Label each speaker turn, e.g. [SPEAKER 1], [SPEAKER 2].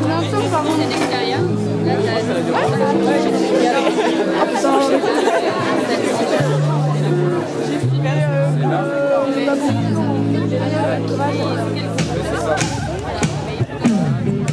[SPEAKER 1] 夏がもう。